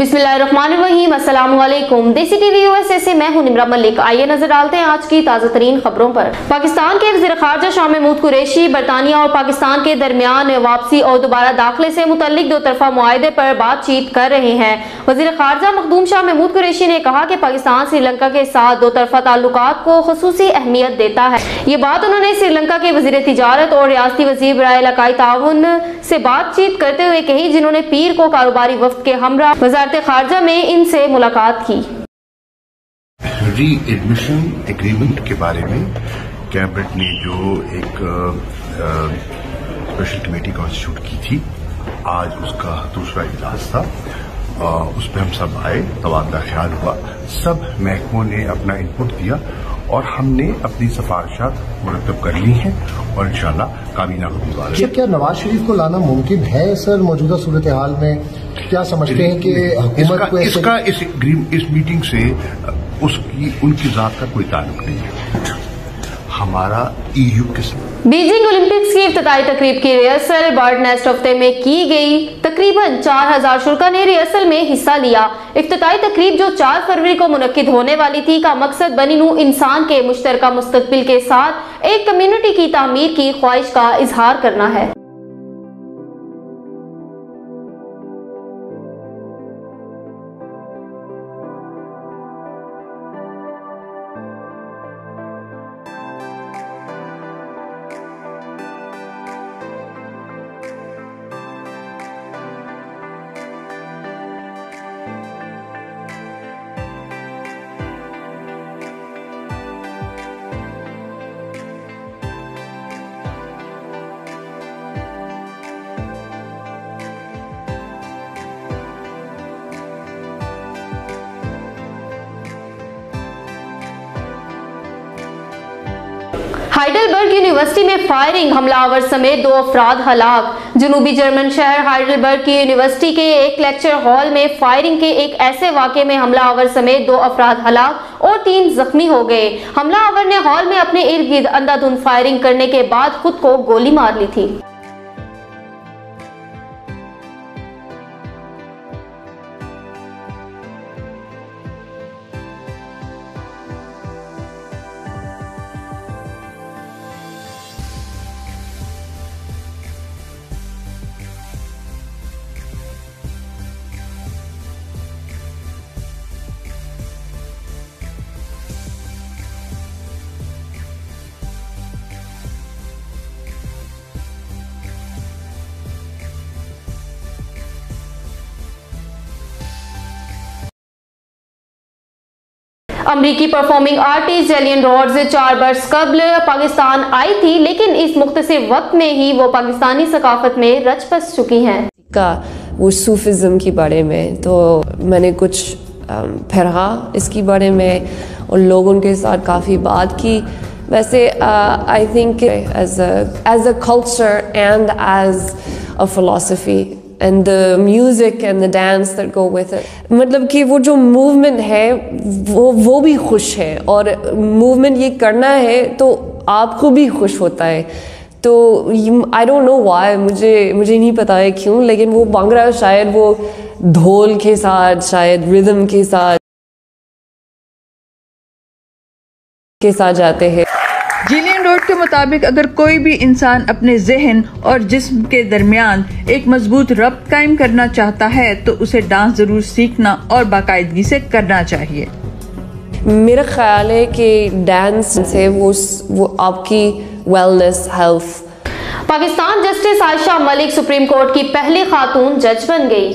बिस्मिल्लाहिर्रहमानिर्रहीम देसी TV USA से मैं हूँ निमरा मलिक। आइए नज़र डालते हैं आज की ताज़ा तरीन खबरों पर। पाकिस्तान के वज़ीर खारजा शाह महमूद कुरैशी, बरतानिया और पाकिस्तान के दरमियान वापसी और दोबारा दाखिले से मुतलिक दो तरफा माहे पर बातचीत कर रहे हैं। वज़ीर खारजा मखदूम शाह महमूद कुरैशी ने कहा कि पाकिस्तान श्रीलंका के साथ दो तरफा ताल्लुक को खसूसी अहमियत देता है। ये बात उन्होंने श्रीलंका के वज़ीर तजारत और रियाती वज़ीर बरए इलाकाई ताउन से बातचीत करते हुए कही जिन्होंने पीर को कारोबारी वफद के हमरा वजारत खारजा में इनसे मुलाकात की। री एडमिशन एग्रीमेंट के बारे में कैबिनेट ने जो एक स्पेशल कमेटी कॉन्स्टिट्यूट की थी आज उसका दूसरा इजलास था आ, उस पर हम सब आए तबादला ख्याल हुआ। सब महकमों ने अपना इनपुट दिया और हमने अपनी सिफारिशात मुरतब कर ली हैं और इंशाल्लाह काबीना होगी वाले क्या नवाज़ शरीफ को लाना मुमकिन है सर मौजूदा सूरत हाल में? क्या समझते हैं कि हुकूमत को इसका इस इस मीटिंग से उसकी उनकी जात का कोई ताल्लुक नहीं है। हमारा ईयू के साथ बीजिंग ओलंपिक्स की इफ्ती तकरीब की रिहर्सल, बर्ड नेस्ट हफ़्ते में की गई तकरीबन 4000 शुरा ने रिहर्सल में हिस्सा लिया। इफ्ती तकरीब जो 4 फरवरी को मुनद होने वाली थी का मकसद बनी नू इंसान के मुश्तर मुस्तबिल के साथ एक कम्युनिटी की तमीर की ख्वाहिश का इजहार करना है। हाइडलबर्ग यूनिवर्सिटी में फायरिंग हमलावर समेत दो अफराद हलाक। जनूबी जर्मन शहर हाइडलबर्ग की यूनिवर्सिटी के एक लेक्चर हॉल में फायरिंग के एक ऐसे वाक़े में हमलावर समेत दो अफराद हलाक और तीन जख्मी हो गए। हमलावर ने हॉल में अपने इर्द गिर्द अंधाधुंध फायरिंग करने के बाद खुद को गोली मार ली थी। अमरीकी परफॉर्मिंग आर्टिस्ट जेलियन रॉड्स चार बरस कबल पाकिस्तान आई थी, लेकिन इस मुख्तर वक्त में ही वो पाकिस्तानी सकाफत में रच बस चुकी हैं। का वो सूफिज़म के बारे में तो मैंने कुछ पढ़ा इसके बारे में उन लोगों के साथ काफ़ी बात की। वैसे I think as a culture and as a philosophy and the music and the dance that go with it मतलब कि वो जो मूवमेंट है, वो वो भी खुश है। और मूवमेंट ये करना है तो आपको भी खुश होता है। तो आई डोंट नो वाई मुझे मुझे नहीं पता है क्यों, लेकिन वो बांग्रा शायद वो ढोल के साथ, शायद रिदम के साथ के साथ जाते हैं। रोड के मुताबिक अगर कोई भी इंसान अपने जहन और जिस्म के दरमियान एक मज़बूत रब्त कायम करना चाहता है तो उसे डांस ज़रूर सीखना और बाकायदगी से करना चाहिए। मेरा ख्याल है कि डांस से वो वो आपकी wellness health Pakistan justice Ayesha Malik supreme court की पहली खातून जज बन गई।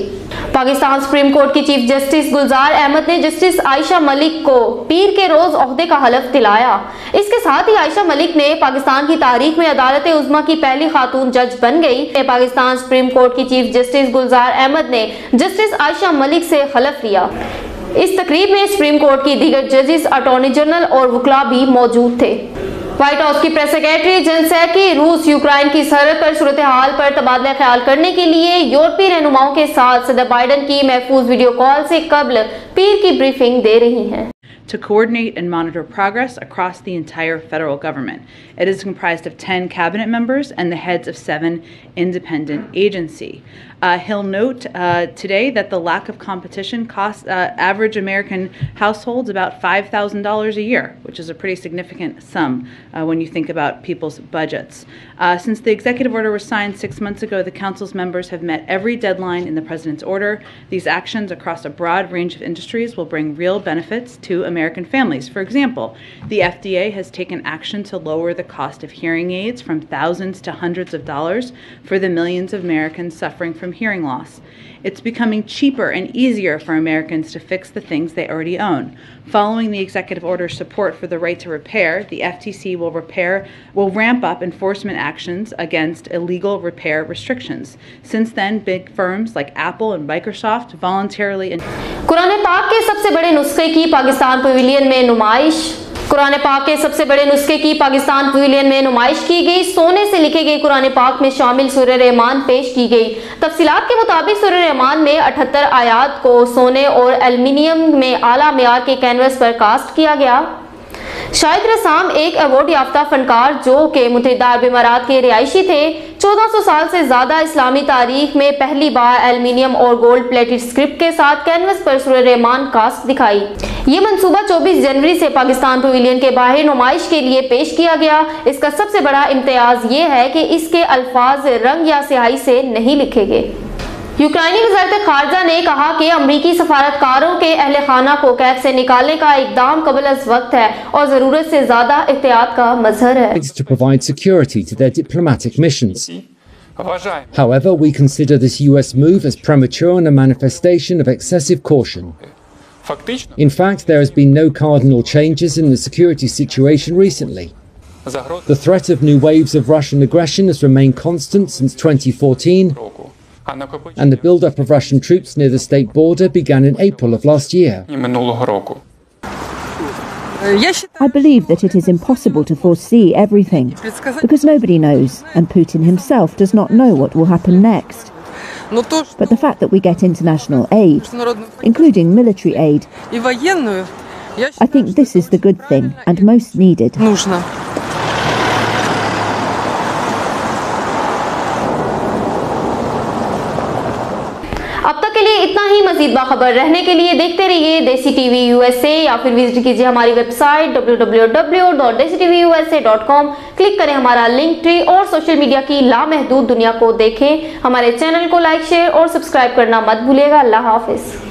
पाकिस्तान सुप्रीम कोर्ट की चीफ जस्टिस गुलजार अहमद ने जस्टिस आयशा मलिक को पीर के रोज अहदे का हलफ दिलाया। इसके साथ ही आयशा मलिक ने पाकिस्तान की तारीख में अदालत उजमा की पहली खातून जज बन गई। पाकिस्तान सुप्रीम कोर्ट की चीफ जस्टिस गुलजार अहमद ने जस्टिस आयशा मलिक से हलफ लिया। इस तकरीब में सुप्रीम कोर्ट की दीगर जजेस अटॉर्नी जनरल और वकला भी मौजूद थे। व्हाइट हाउस की प्रेस सेक्रेटरी जनसैकी रूस यूक्राइन की सरहद पर सूरत हाल पर तबादला ख्याल करने के लिए यूरोपीय रहनुमाओं के साथ सदर बाइडन की महफूज वीडियो कॉल से कबल पीर की ब्रीफिंग दे रही हैं to coordinate and monitor progress across the entire federal government. It is comprised of 10 cabinet members and the heads of seven independent agency. Uh, he'll note uh, today that the lack of competition costs uh, average American households about $5,000 a year, which is a pretty significant sum uh, when you think about people's budgets. Uh, since the executive order was signed six months ago, the council's members have met every deadline in the president's order. These actions across a broad range of industries will bring real benefits to American families. For example, the FDA has taken action to lower the cost of hearing aids from thousands to hundreds of dollars for the millions of Americans suffering from hearing loss. It's becoming cheaper and easier for Americans to fix the things they already own. Following the executive order's support for the right to repair, the FTC will repair will ramp up enforcement actions against illegal repair restrictions. Since then, big firms like Apple and Microsoft voluntarily Quran पाक के सबसे बड़े नुस्खे की Pakistan pavilion में नुमाइश कुरान पाक के सबसे बड़े नुस्खे की पाकिस्तान पवेलियन में नुमाइश की गई। सोने से लिखे गए कुरान पाक में शामिल सुर रहमान पेश की गई। तफसीलात के मुताबिक सुर रहमान में अठहत्तर आयात को सोने और एल्युमिनियम में आला मैार के कैनवस पर कास्ट किया गया। शाहिद रसाम एक अवार्ड याफ्ता फनकार जो के मुतहदा अरब इमारात के रिहायशी थे। 1400 साल से ज़्यादा इस्लामी तारीख में पहली बार एल्युमिनियम और गोल्ड प्लेटेड स्क्रिप्ट के साथ कैनवस पर सुर रहमान कास्ट दिखाई। ये मनसूबा 24 जनवरी से पाकिस्तान पवेलियन के बाहर नुमाइश के लिए पेश किया गया। इसका सबसे बड़ा इम्तियाज़ ये है कि इसके अल्फाज रंग या स्याही से नहीं लिखे गए यूक्रेनी वजारत खारजा ने कहा कि अमरीकी सफारतकारों के अहल खाना को कैद से निकालने का इकदाम कबल अज वक्त है और ज़रूरत से ज़्यादा एहतियात का मजहर है। However, we consider this US move as premature and a manifestation of excessive caution. In fact, there has been no cardinal changes in the security situation recently. The threat of new waves of Russian aggression has remained constant since 2014, and the buildup of Russian troops near the state border began in April of last year. I believe that it is impossible to foresee everything, because nobody knows, and Putin himself does not know what will happen next. But the fact that we get international aid, including military aid, I think this is the good thing and most needed. मजीद बाखबर रहने के लिए देखते रहिए देसी TV USA या फिर visit कीजिए हमारी वेबसाइट www.desitvusa.com क्लिक करें हमारा लिंक ट्री और सोशल मीडिया की लामहदूद दुनिया को देखें। हमारे चैनल को लाइक शेयर और सब्सक्राइब करना मत भूलिएगा। अल्लाह हाफिज।